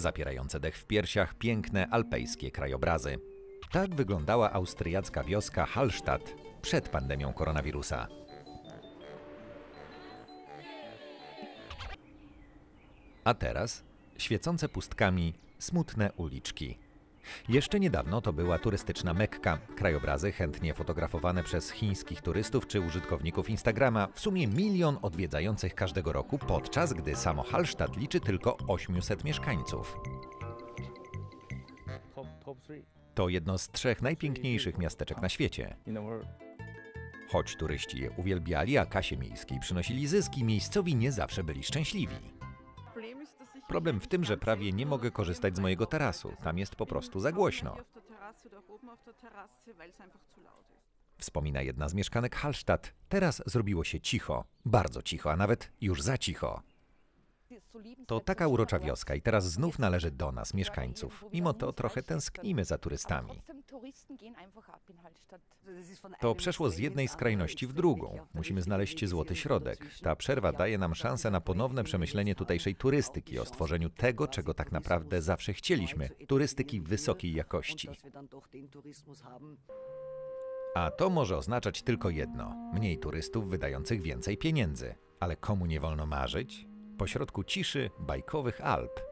zapierające dech w piersiach piękne alpejskie krajobrazy. Tak wyglądała austriacka wioska Hallstatt przed pandemią koronawirusa. A teraz świecące pustkami smutne uliczki. Jeszcze niedawno to była turystyczna Mekka. Krajobrazy chętnie fotografowane przez chińskich turystów czy użytkowników Instagrama. W sumie milion odwiedzających każdego roku, podczas gdy samo Hallstatt liczy tylko 800 mieszkańców. To jedno z trzech najpiękniejszych miasteczek na świecie. Choć turyści je uwielbiali, a kasie miejskiej przynosili zyski, miejscowi nie zawsze byli szczęśliwi. Problem w tym, że prawie nie mogę korzystać z mojego tarasu. Tam jest po prostu za głośno. Wspomina jedna z mieszkanek Hallstatt. Teraz zrobiło się cicho, bardzo cicho, a nawet już za cicho. To taka urocza wioska i teraz znów należy do nas, mieszkańców. Mimo to trochę tęsknimy za turystami. To przeszło z jednej skrajności w drugą. Musimy znaleźć złoty środek. Ta przerwa daje nam szansę na ponowne przemyślenie tutejszej turystyki, o stworzeniu tego, czego tak naprawdę zawsze chcieliśmy turystyki wysokiej jakości. A to może oznaczać tylko jedno: mniej turystów wydających więcej pieniędzy. Ale komu nie wolno marzyć? Pośrodku ciszy bajkowych Alp